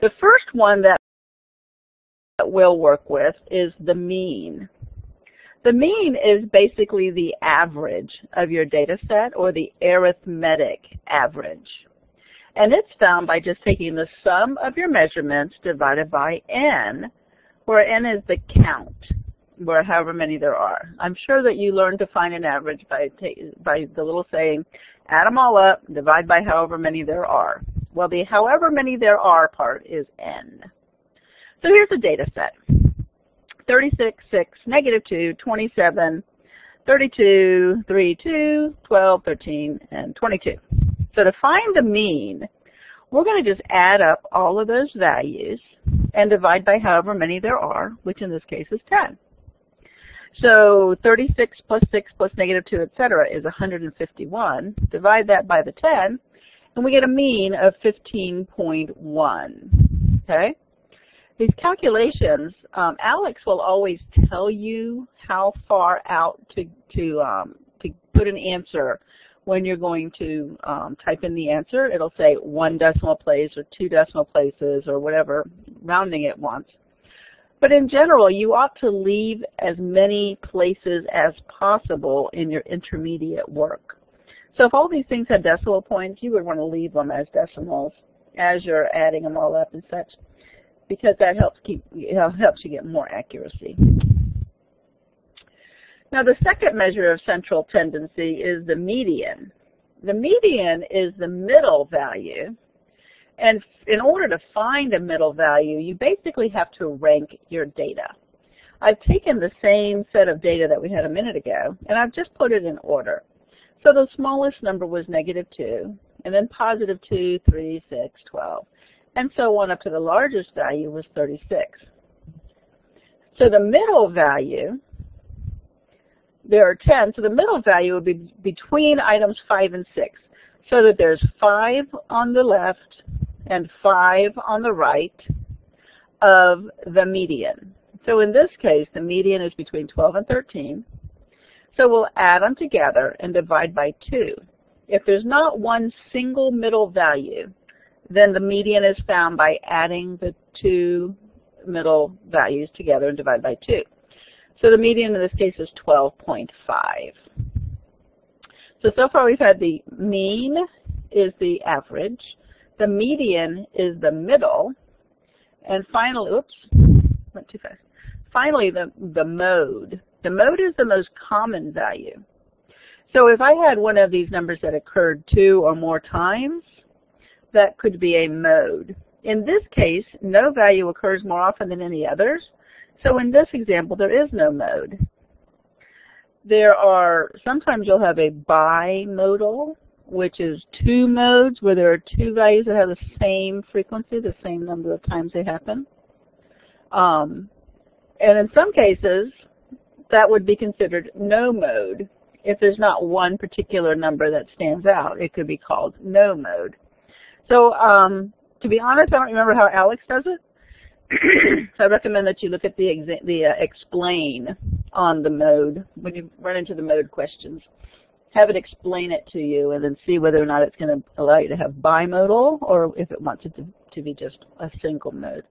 The first one that we'll work with is the mean. The mean is basically the average of your data set or the arithmetic average. And it's found by just taking the sum of your measurements divided by n, where n is the count, where however many there are. I'm sure that you learned to find an average by, by the little saying, add them all up, divide by however many there are. Well, the however many there are part is n. So here's the data set. 36, 6, negative 2, 27, 32, 3, 2, 12, 13, and 22. So to find the mean, we're going to just add up all of those values and divide by however many there are, which in this case is 10. So 36 plus 6 plus negative 2, etc. is 151. Divide that by the 10, and we get a mean of 15.1. Okay? These calculations, um, ALEKS will always tell you how far out to, to, um, to put an answer when you're going to um, type in the answer. It'll say one decimal place or two decimal places or whatever rounding it wants. But in general, you ought to leave as many places as possible in your intermediate work. So if all these things have decimal points, you would want to leave them as decimals as you're adding them all up and such, because that helps keep helps you get more accuracy. Now the second measure of central tendency is the median. The median is the middle value. And in order to find a middle value, you basically have to rank your data. I've taken the same set of data that we had a minute ago, and I've just put it in order. So the smallest number was negative 2, and then positive 2, 3, 6, 12, and so on up to the largest value was 36. So the middle value there are 10, so the middle value would be between items 5 and 6, so that there's 5 on the left and 5 on the right of the median. So in this case, the median is between 12 and 13. So we'll add them together and divide by 2. If there's not one single middle value, then the median is found by adding the two middle values together and divide by 2. So the median in this case is 12.5. So, so far we've had the mean is the average, the median is the middle, and finally, oops, went too fast. Finally, the, the mode. The mode is the most common value. So if I had one of these numbers that occurred two or more times, that could be a mode. In this case, no value occurs more often than any others, so in this example, there is no mode. There are, sometimes you'll have a bimodal, which is two modes where there are two values that have the same frequency, the same number of times they happen. Um, and in some cases, that would be considered no mode. If there's not one particular number that stands out, it could be called no mode. So um, to be honest, I don't remember how ALEKS does it, so I recommend that you look at the, the uh, explain on the mode when you run into the mode questions. Have it explain it to you and then see whether or not it's going to allow you to have bimodal or if it wants it to, to be just a single mode.